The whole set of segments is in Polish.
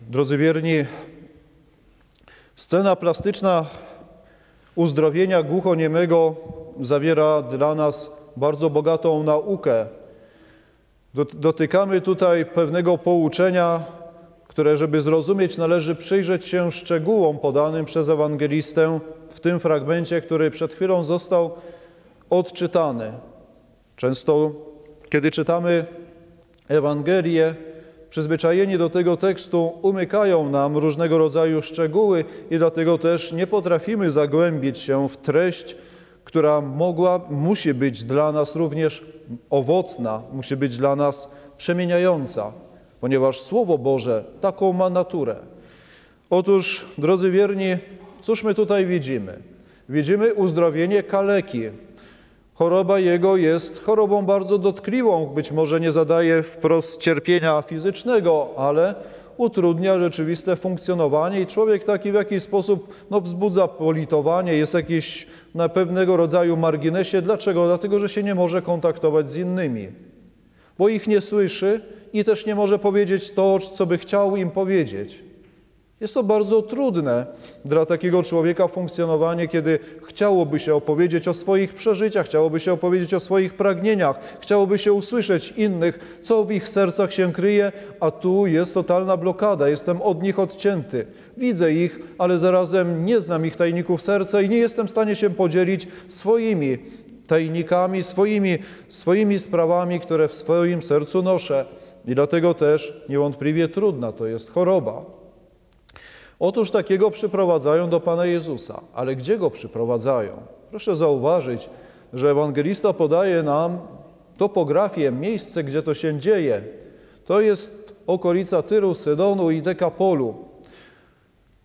Drodzy wierni, scena plastyczna uzdrowienia głuchoniemego zawiera dla nas bardzo bogatą naukę. Dotykamy tutaj pewnego pouczenia, które, żeby zrozumieć, należy przyjrzeć się szczegółom podanym przez ewangelistę w tym fragmencie, który przed chwilą został odczytany. Często, kiedy czytamy Ewangelię, przyzwyczajeni do tego tekstu umykają nam różnego rodzaju szczegóły i dlatego też nie potrafimy zagłębić się w treść, która mogła, musi być dla nas również owocna, musi być dla nas przemieniająca, ponieważ Słowo Boże taką ma naturę. Otóż, drodzy wierni, cóż my tutaj widzimy? Widzimy uzdrowienie kaleki, Choroba jego jest chorobą bardzo dotkliwą, być może nie zadaje wprost cierpienia fizycznego, ale utrudnia rzeczywiste funkcjonowanie i człowiek taki w jakiś sposób no, wzbudza politowanie, jest jakiś na pewnego rodzaju marginesie. Dlaczego? Dlatego, że się nie może kontaktować z innymi, bo ich nie słyszy i też nie może powiedzieć to, co by chciał im powiedzieć. Jest to bardzo trudne dla takiego człowieka funkcjonowanie, kiedy chciałoby się opowiedzieć o swoich przeżyciach, chciałoby się opowiedzieć o swoich pragnieniach, chciałoby się usłyszeć innych, co w ich sercach się kryje, a tu jest totalna blokada, jestem od nich odcięty. Widzę ich, ale zarazem nie znam ich tajników serca i nie jestem w stanie się podzielić swoimi tajnikami, swoimi, swoimi sprawami, które w swoim sercu noszę. I dlatego też niewątpliwie trudna to jest choroba. Otóż takiego przyprowadzają do Pana Jezusa. Ale gdzie go przyprowadzają? Proszę zauważyć, że ewangelista podaje nam topografię, miejsce, gdzie to się dzieje. To jest okolica Tyru, Sydonu i Dekapolu.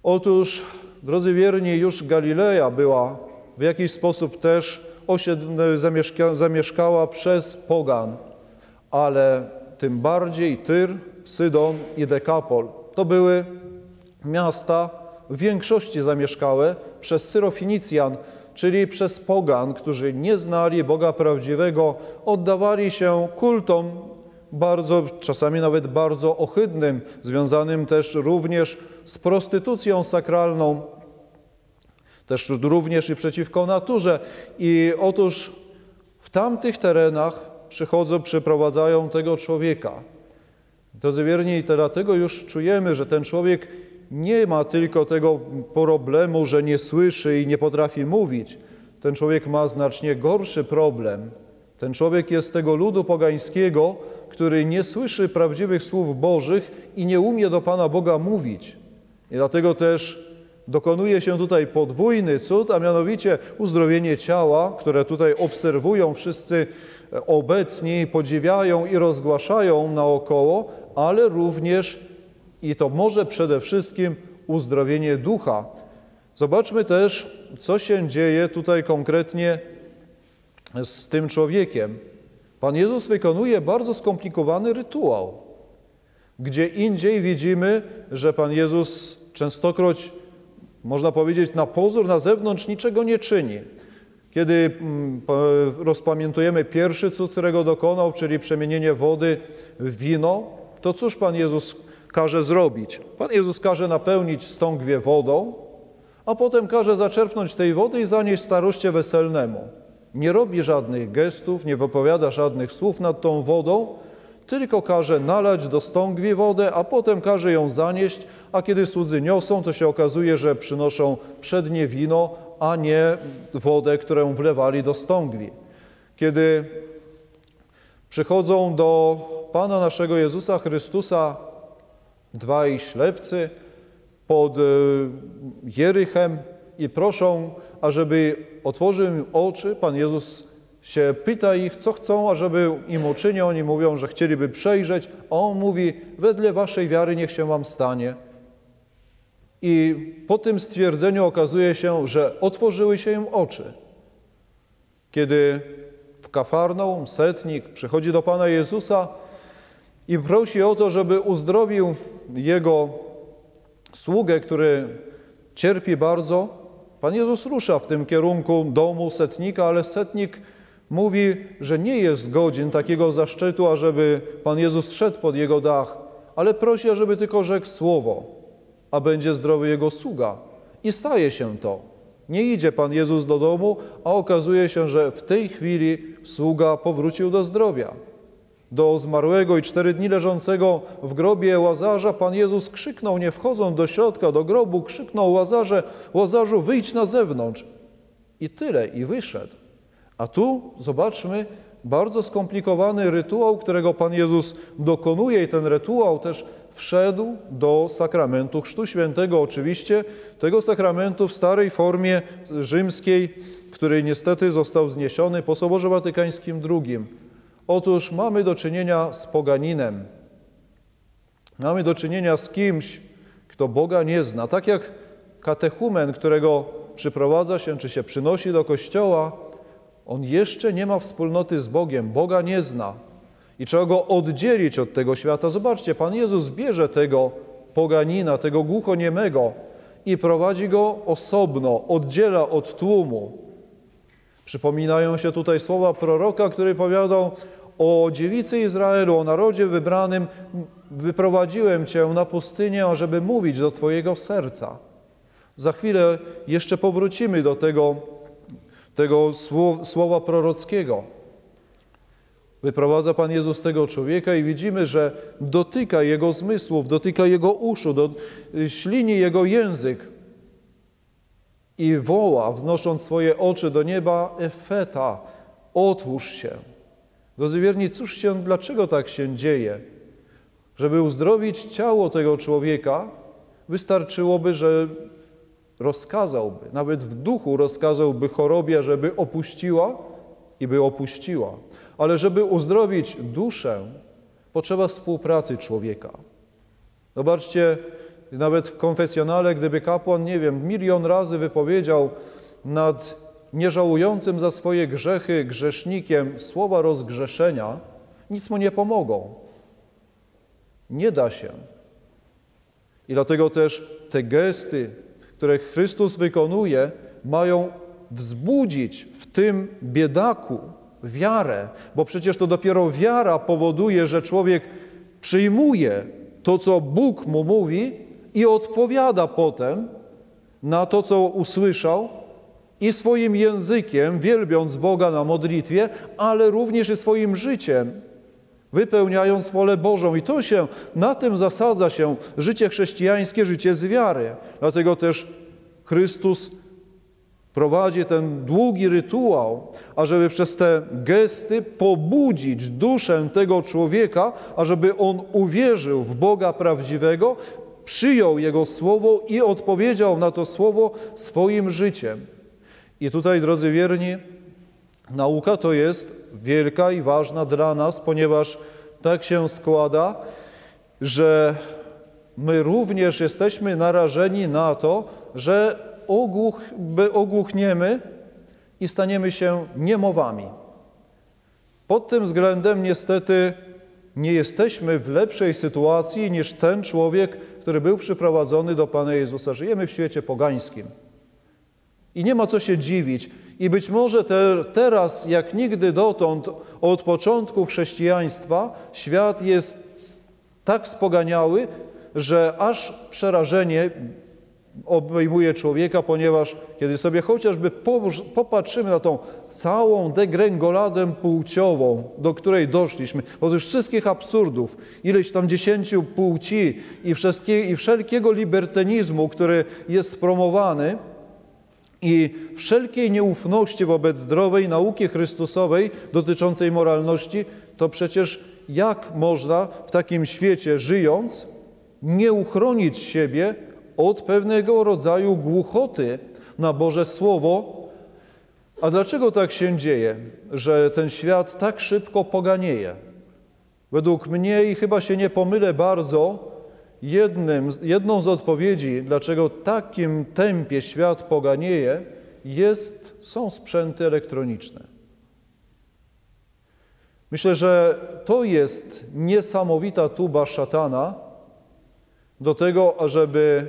Otóż, drodzy wierni, już Galileja była w jakiś sposób też zamieszka, zamieszkała przez pogan, ale tym bardziej Tyr, Sydon i Dekapol to były miasta w większości zamieszkałe przez Syrofinicjan, czyli przez pogan, którzy nie znali Boga prawdziwego, oddawali się kultom bardzo, czasami nawet bardzo ohydnym, związanym też również z prostytucją sakralną, też również i przeciwko naturze. I otóż w tamtych terenach przychodzą, przyprowadzają tego człowieka. Drodzy wierni, dlatego już czujemy, że ten człowiek nie ma tylko tego problemu, że nie słyszy i nie potrafi mówić. Ten człowiek ma znacznie gorszy problem. Ten człowiek jest tego ludu pogańskiego, który nie słyszy prawdziwych słów Bożych i nie umie do Pana Boga mówić. I dlatego też dokonuje się tutaj podwójny cud, a mianowicie uzdrowienie ciała, które tutaj obserwują wszyscy obecni, podziwiają i rozgłaszają naokoło, ale również i to może przede wszystkim uzdrowienie ducha. Zobaczmy też, co się dzieje tutaj konkretnie z tym człowiekiem. Pan Jezus wykonuje bardzo skomplikowany rytuał. Gdzie indziej widzimy, że Pan Jezus częstokroć, można powiedzieć, na pozór, na zewnątrz niczego nie czyni. Kiedy mm, rozpamiętujemy pierwszy cud, którego dokonał, czyli przemienienie wody w wino, to cóż Pan Jezus każe zrobić? Pan Jezus każe napełnić stągwie wodą, a potem każe zaczerpnąć tej wody i zanieść staroście weselnemu. Nie robi żadnych gestów, nie wypowiada żadnych słów nad tą wodą, tylko każe nalać do stągwi wodę, a potem każe ją zanieść, a kiedy słudzy niosą, to się okazuje, że przynoszą przednie wino, a nie wodę, którą wlewali do stągwi. Kiedy przychodzą do Pana naszego Jezusa Chrystusa dwaj ślepcy pod e, Jerychem i proszą, ażeby otworzył im oczy. Pan Jezus się pyta ich, co chcą, ażeby im uczynił. Oni mówią, że chcieliby przejrzeć, a On mówi, wedle waszej wiary niech się wam stanie. I po tym stwierdzeniu okazuje się, że otworzyły się im oczy. Kiedy w Kafarną setnik przychodzi do Pana Jezusa i prosi o to, żeby uzdrowił jego sługę, który cierpi bardzo. Pan Jezus rusza w tym kierunku domu setnika, ale setnik mówi, że nie jest godzin takiego zaszczytu, ażeby Pan Jezus szedł pod jego dach, ale prosi, ażeby tylko rzekł słowo, a będzie zdrowy jego sługa. I staje się to. Nie idzie Pan Jezus do domu, a okazuje się, że w tej chwili sługa powrócił do zdrowia. Do zmarłego i cztery dni leżącego w grobie Łazarza Pan Jezus krzyknął, nie wchodząc do środka, do grobu, krzyknął Łazarze, Łazarzu, wyjdź na zewnątrz. I tyle, i wyszedł. A tu zobaczmy bardzo skomplikowany rytuał, którego Pan Jezus dokonuje i ten rytuał też wszedł do sakramentu Chrztu Świętego, oczywiście tego sakramentu w starej formie rzymskiej, który niestety został zniesiony po Soborze Watykańskim II. Otóż mamy do czynienia z poganinem. Mamy do czynienia z kimś, kto Boga nie zna. Tak jak katechumen, którego przyprowadza się czy się przynosi do kościoła, on jeszcze nie ma wspólnoty z Bogiem, Boga nie zna i trzeba go oddzielić od tego świata. Zobaczcie, Pan Jezus bierze tego poganina, tego głuchoniemego i prowadzi go osobno, oddziela od tłumu. Przypominają się tutaj słowa proroka, który powiadał o dziewicy Izraelu, o narodzie wybranym, wyprowadziłem Cię na pustynię, ażeby mówić do Twojego serca. Za chwilę jeszcze powrócimy do tego, tego słowa prorockiego. Wyprowadza Pan Jezus tego człowieka i widzimy, że dotyka jego zmysłów, dotyka jego uszu, do, ślini jego język i woła, wznosząc swoje oczy do nieba, Efeta, otwórz się. Drodzy wierni, cóż się, dlaczego tak się dzieje? Żeby uzdrowić ciało tego człowieka, wystarczyłoby, że rozkazałby, nawet w duchu rozkazałby chorobie, żeby opuściła i by opuściła. Ale żeby uzdrowić duszę, potrzeba współpracy człowieka. Zobaczcie, nawet w konfesjonale, gdyby kapłan, nie wiem, milion razy wypowiedział nad nieżałującym za swoje grzechy grzesznikiem słowa rozgrzeszenia, nic mu nie pomogą. Nie da się. I dlatego też te gesty, które Chrystus wykonuje, mają wzbudzić w tym biedaku wiarę, bo przecież to dopiero wiara powoduje, że człowiek przyjmuje to, co Bóg mu mówi i odpowiada potem na to, co usłyszał i swoim językiem, wielbiąc Boga na modlitwie, ale również i swoim życiem, wypełniając wolę Bożą. I to się, na tym zasadza się życie chrześcijańskie, życie z wiary. Dlatego też Chrystus prowadzi ten długi rytuał, ażeby przez te gesty pobudzić duszę tego człowieka, ażeby on uwierzył w Boga prawdziwego, przyjął Jego słowo i odpowiedział na to słowo swoim życiem. I tutaj, drodzy wierni, nauka to jest wielka i ważna dla nas, ponieważ tak się składa, że my również jesteśmy narażeni na to, że ogłuch, ogłuchniemy i staniemy się niemowami. Pod tym względem niestety nie jesteśmy w lepszej sytuacji niż ten człowiek, który był przyprowadzony do Pana Jezusa. Żyjemy w świecie pogańskim. I nie ma co się dziwić. I być może te, teraz, jak nigdy dotąd, od początku chrześcijaństwa, świat jest tak spoganiały, że aż przerażenie obejmuje człowieka, ponieważ kiedy sobie chociażby popatrzymy na tą całą degręgoladę płciową, do której doszliśmy, od wszystkich absurdów, ileś tam dziesięciu płci i, i wszelkiego libertynizmu, który jest promowany, i wszelkiej nieufności wobec zdrowej nauki Chrystusowej dotyczącej moralności, to przecież jak można w takim świecie żyjąc nie uchronić siebie od pewnego rodzaju głuchoty na Boże Słowo. A dlaczego tak się dzieje, że ten świat tak szybko poganieje? Według mnie, i chyba się nie pomylę bardzo, jednym, jedną z odpowiedzi, dlaczego takim tempie świat poganieje, jest, są sprzęty elektroniczne. Myślę, że to jest niesamowita tuba szatana do tego, ażeby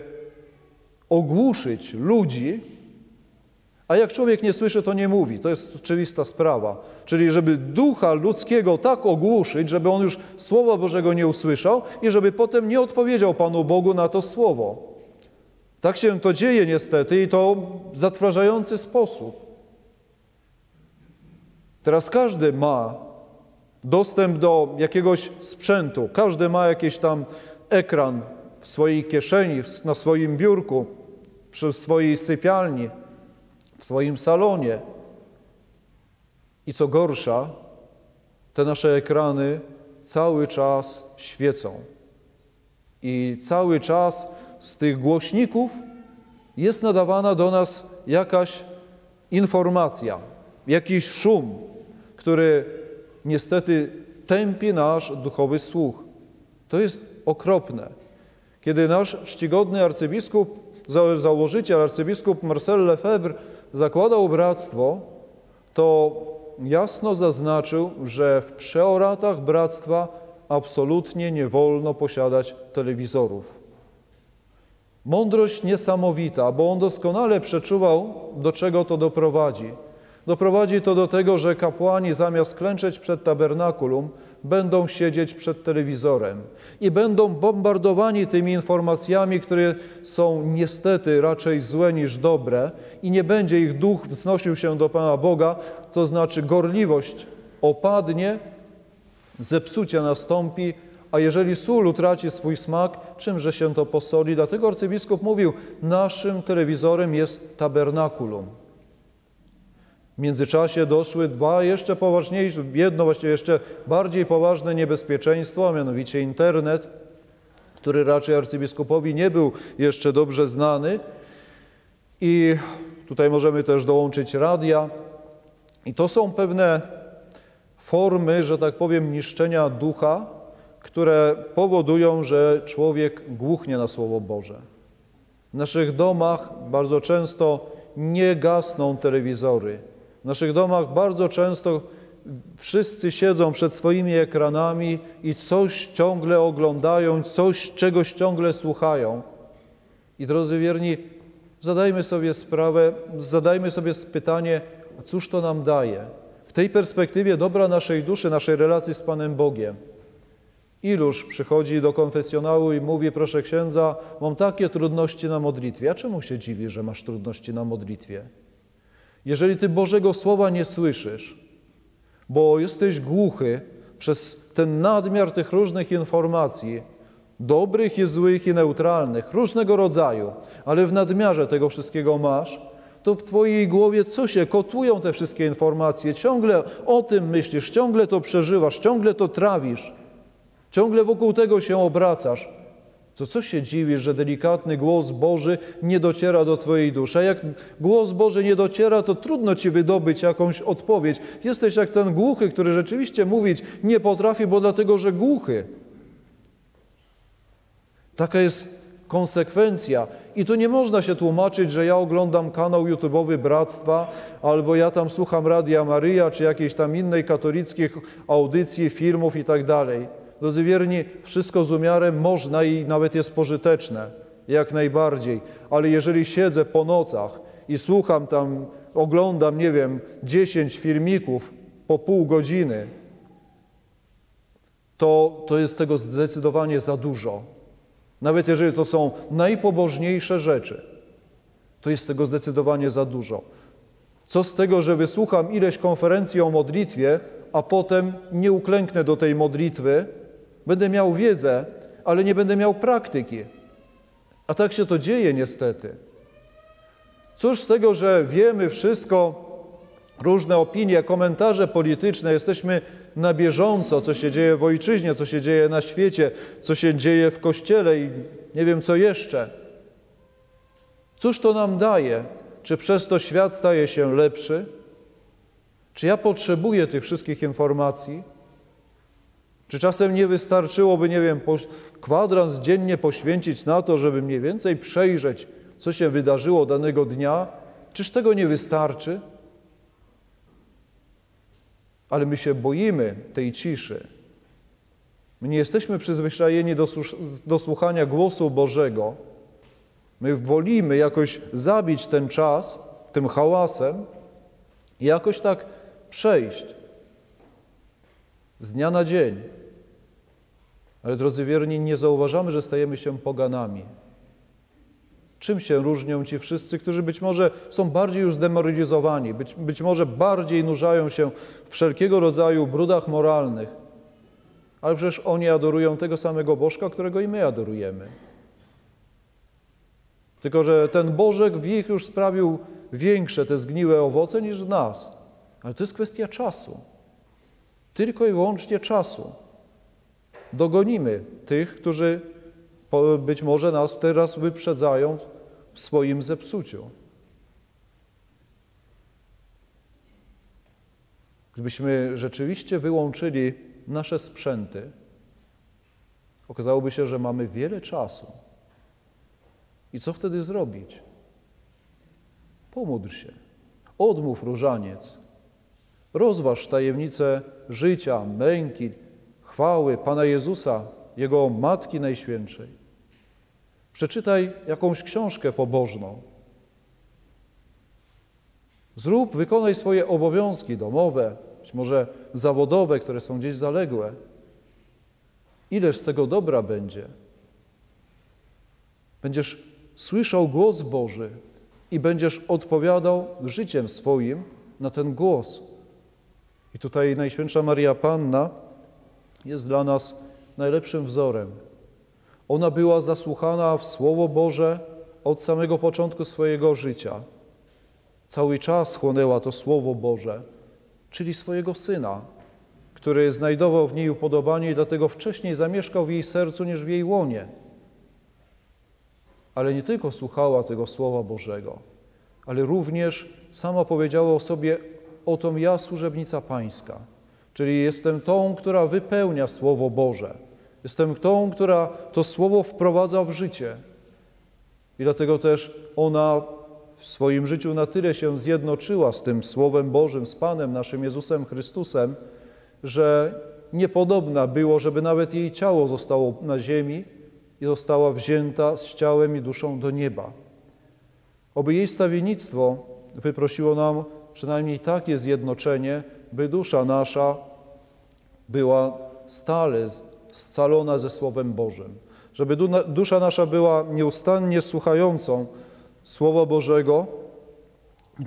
ogłuszyć ludzi, A jak człowiek nie słyszy, to nie mówi. To jest oczywista sprawa. Czyli żeby ducha ludzkiego tak ogłuszyć, żeby on już Słowa Bożego nie usłyszał i żeby potem nie odpowiedział Panu Bogu na to Słowo. Tak się to dzieje niestety i to w zatrważający sposób. Teraz każdy ma dostęp do jakiegoś sprzętu, każdy ma jakiś tam ekran w swojej kieszeni, na swoim biurku, przy swojej sypialni, w swoim salonie. I co gorsza, te nasze ekrany cały czas świecą. I cały czas z tych głośników jest nadawana do nas jakaś informacja, jakiś szum, który niestety tępi nasz duchowy słuch. To jest okropne. Kiedy nasz czcigodny arcybiskup, założyciel arcybiskup Marcel Lefebvre zakładał bractwo, to jasno zaznaczył, że w przeoratach bractwa absolutnie nie wolno posiadać telewizorów. Mądrość niesamowita, bo on doskonale przeczuwał, do czego to doprowadzi. Doprowadzi to do tego, że kapłani zamiast klęczeć przed tabernakulum, będą siedzieć przed telewizorem i będą bombardowani tymi informacjami, które są niestety raczej złe niż dobre i nie będzie ich duch wznosił się do Pana Boga, to znaczy gorliwość opadnie, zepsucie nastąpi, a jeżeli sól utraci swój smak, czymże się to posoli? Dlatego arcybiskup mówił, naszym telewizorem jest tabernakulum. W międzyczasie doszły dwa jeszcze poważniejsze, jedno właściwie jeszcze bardziej poważne niebezpieczeństwo, a mianowicie internet, który raczej arcybiskupowi nie był jeszcze dobrze znany. I tutaj możemy też dołączyć radia. I to są pewne formy, że tak powiem, niszczenia ducha, które powodują, że człowiek głuchnie na Słowo Boże. W naszych domach bardzo często nie gasną telewizory. W naszych domach bardzo często wszyscy siedzą przed swoimi ekranami i coś ciągle oglądają, coś, czegoś ciągle słuchają. I drodzy wierni, zadajmy sobie sprawę, zadajmy sobie pytanie, a cóż to nam daje? W tej perspektywie dobra naszej duszy, naszej relacji z Panem Bogiem. Iluż przychodzi do konfesjonału i mówi, proszę księdza, mam takie trudności na modlitwie. A czemu się dziwi, że masz trudności na modlitwie? Jeżeli Ty Bożego Słowa nie słyszysz, bo jesteś głuchy przez ten nadmiar tych różnych informacji, dobrych i złych i neutralnych, różnego rodzaju, ale w nadmiarze tego wszystkiego masz, to w Twojej głowie co się kotują te wszystkie informacje, ciągle o tym myślisz, ciągle to przeżywasz, ciągle to trawisz, ciągle wokół tego się obracasz to co się dziwisz, że delikatny głos Boży nie dociera do Twojej duszy? A jak głos Boży nie dociera, to trudno Ci wydobyć jakąś odpowiedź. Jesteś jak ten głuchy, który rzeczywiście mówić nie potrafi, bo dlatego, że głuchy. Taka jest konsekwencja. I tu nie można się tłumaczyć, że ja oglądam kanał YouTube'owy Bractwa, albo ja tam słucham Radia Maryja, czy jakiejś tam innej katolickich audycji, filmów i tak dalej. Drodzy wierni, wszystko z umiarem można i nawet jest pożyteczne, jak najbardziej. Ale jeżeli siedzę po nocach i słucham tam, oglądam, nie wiem, dziesięć filmików po pół godziny, to, to jest tego zdecydowanie za dużo. Nawet jeżeli to są najpobożniejsze rzeczy, to jest tego zdecydowanie za dużo. Co z tego, że wysłucham ileś konferencji o modlitwie, a potem nie uklęknę do tej modlitwy, Będę miał wiedzę, ale nie będę miał praktyki. A tak się to dzieje niestety. Cóż z tego, że wiemy wszystko, różne opinie, komentarze polityczne, jesteśmy na bieżąco, co się dzieje w ojczyźnie, co się dzieje na świecie, co się dzieje w kościele i nie wiem co jeszcze. Cóż to nam daje? Czy przez to świat staje się lepszy? Czy ja potrzebuję tych wszystkich informacji? Czy czasem nie wystarczyłoby, nie wiem, kwadrans dziennie poświęcić na to, żeby mniej więcej przejrzeć, co się wydarzyło danego dnia? Czyż tego nie wystarczy? Ale my się boimy tej ciszy. My nie jesteśmy przyzwyczajeni do, do słuchania głosu Bożego. My wolimy jakoś zabić ten czas tym hałasem i jakoś tak przejść z dnia na dzień. Ale drodzy wierni, nie zauważamy, że stajemy się poganami. Czym się różnią ci wszyscy, którzy być może są bardziej już zdemoralizowani, być, być może bardziej nurzają się w wszelkiego rodzaju brudach moralnych, ale przecież oni adorują tego samego Bożka, którego i my adorujemy. Tylko, że ten Bożek w ich już sprawił większe te zgniłe owoce niż w nas. Ale to jest kwestia czasu. Tylko i wyłącznie czasu. Dogonimy tych, którzy być może nas teraz wyprzedzają w swoim zepsuciu. Gdybyśmy rzeczywiście wyłączyli nasze sprzęty, okazałoby się, że mamy wiele czasu. I co wtedy zrobić? Pomódl się, odmów różaniec, rozważ tajemnicę życia, męki, chwały Pana Jezusa, Jego Matki Najświętszej. Przeczytaj jakąś książkę pobożną. Zrób, wykonaj swoje obowiązki domowe, być może zawodowe, które są gdzieś zaległe. Ileż z tego dobra będzie? Będziesz słyszał głos Boży i będziesz odpowiadał życiem swoim na ten głos. I tutaj Najświętsza Maria Panna jest dla nas najlepszym wzorem. Ona była zasłuchana w Słowo Boże od samego początku swojego życia. Cały czas chłonęła to Słowo Boże, czyli swojego Syna, który znajdował w niej upodobanie i dlatego wcześniej zamieszkał w jej sercu niż w jej łonie. Ale nie tylko słuchała tego Słowa Bożego, ale również sama powiedziała o sobie, oto ja służebnica Pańska, czyli jestem tą, która wypełnia Słowo Boże. Jestem tą, która to Słowo wprowadza w życie. I dlatego też ona w swoim życiu na tyle się zjednoczyła z tym Słowem Bożym, z Panem naszym Jezusem Chrystusem, że niepodobna było, żeby nawet jej ciało zostało na ziemi i została wzięta z ciałem i duszą do nieba. Oby jej wstawiennictwo wyprosiło nam przynajmniej takie zjednoczenie, by dusza nasza była stale scalona ze Słowem Bożym, żeby dusza nasza była nieustannie słuchającą Słowa Bożego,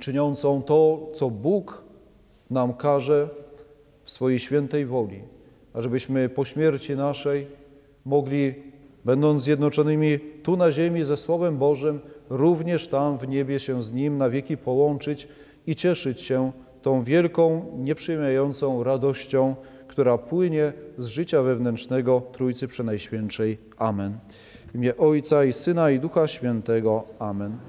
czyniącą to, co Bóg nam każe w swojej świętej woli, ażebyśmy po śmierci naszej mogli, będąc zjednoczonymi tu na ziemi ze Słowem Bożym, również tam w niebie się z Nim na wieki połączyć i cieszyć się tą wielką, nieprzyjmującą radością, która płynie z życia wewnętrznego Trójcy Przenajświętszej. Amen. W imię Ojca i Syna i Ducha Świętego. Amen.